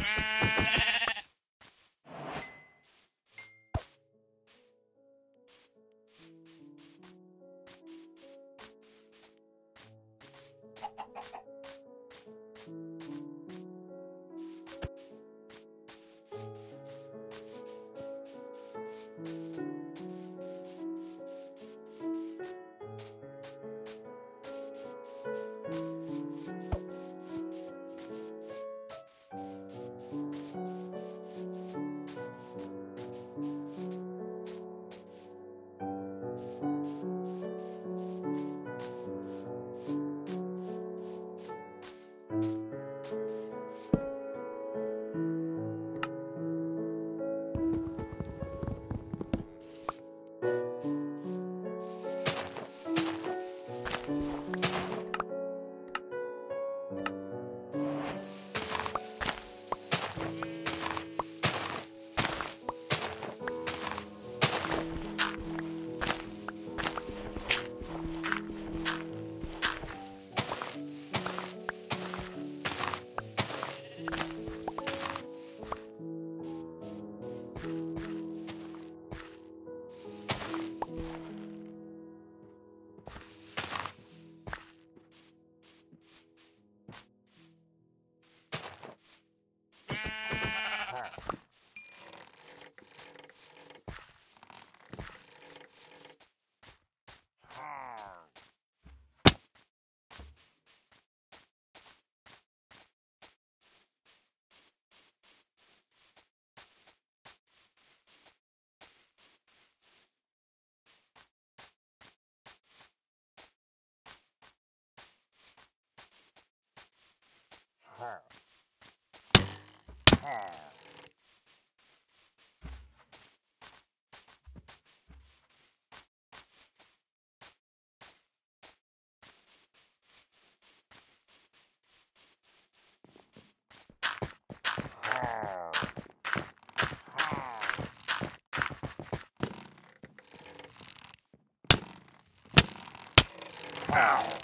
Bye. Ow.